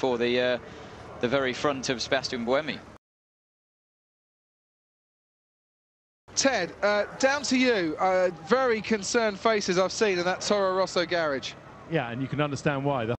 for the uh, the very front of Sebastian Buemi. Ted, uh, down to you. Uh, very concerned faces I've seen in that Toro Rosso garage. Yeah, and you can understand why. The